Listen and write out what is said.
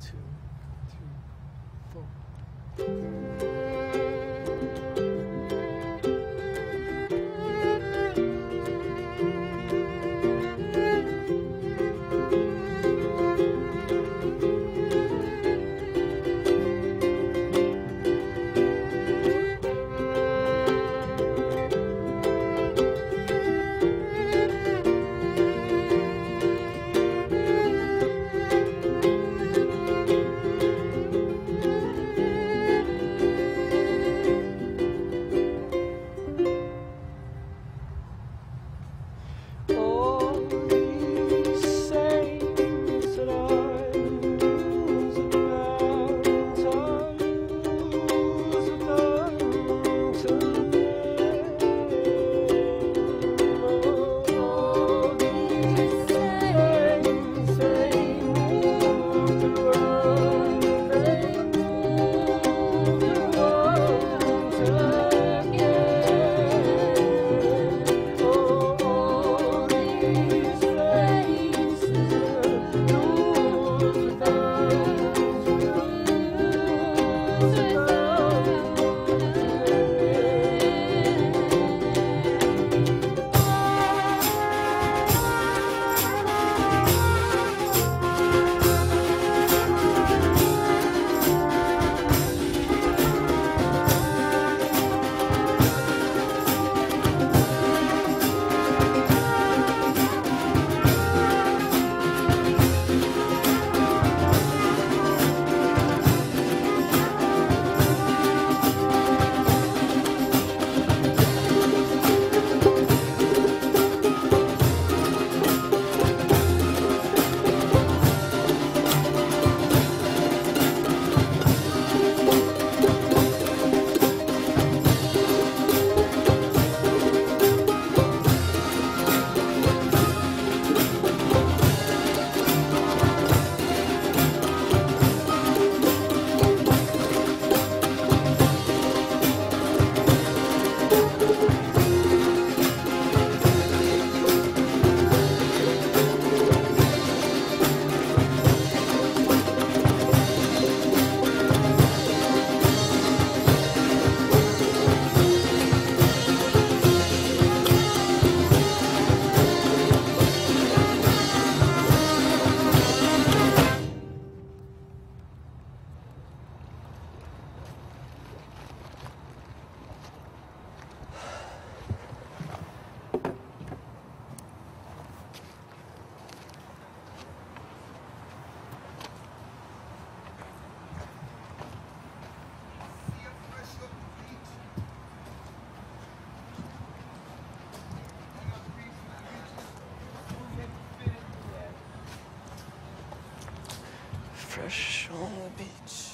two, three, four. Fresh on the beach.